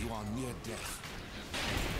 You are near death.